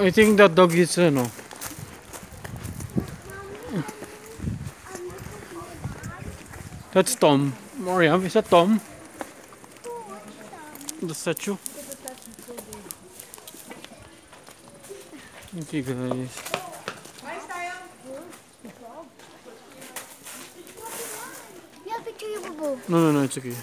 I think that dog is no. That's Tom. Mariam, is that Tom? The statue? Okay, guys. No, no, no, it's okay.